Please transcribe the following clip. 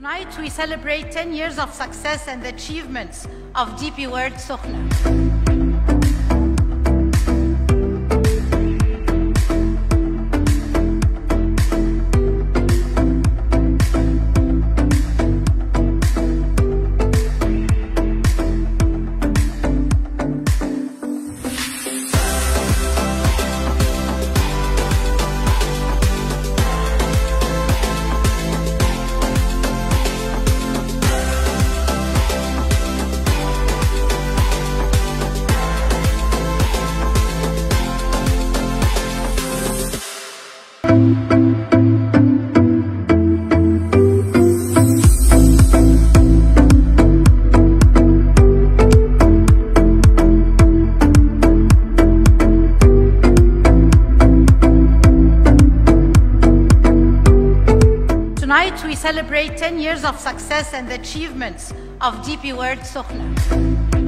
Tonight we celebrate 10 years of success and achievements of DP World Sokhna. Tonight we celebrate 10 years of success and achievements of DP World Sokhna.